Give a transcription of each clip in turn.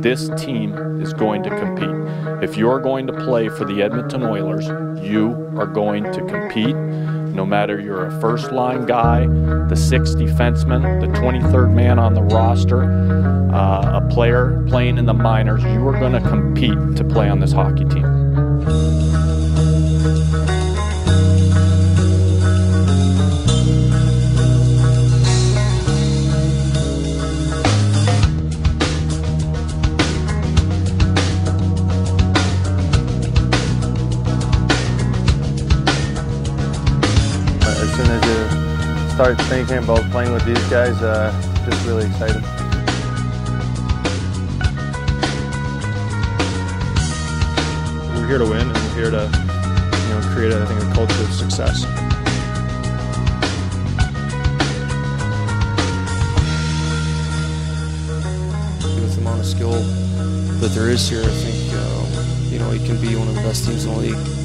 This team is going to compete. If you're going to play for the Edmonton Oilers, you are going to compete. No matter you're a first line guy, the sixth defenseman, the 23rd man on the roster, uh, a player playing in the minors, you are going to compete to play on this hockey team. As soon as you start thinking about playing with these guys, uh, just really excited. We're here to win, and we're here to, you know, create, I think, a culture of success. With the amount of skill that there is here, I think uh, you know he can be one of the best teams in the league.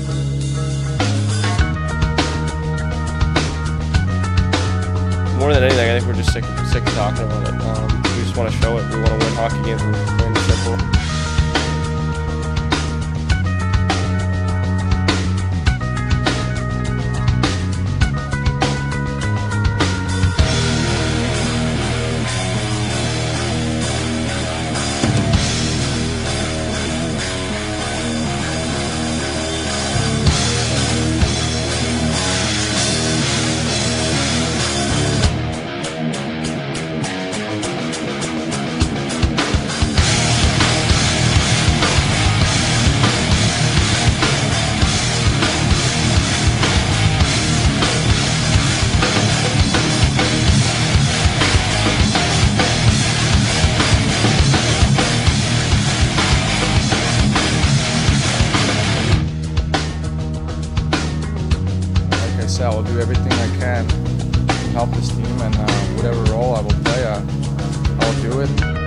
More than anything, I think we're just sick, sick of talking about it. Um, we just want to show it. We want to win hockey games. We're plain and simple. said, I will do everything I can to help this team, and uh, whatever role I will play, uh, I'll do it.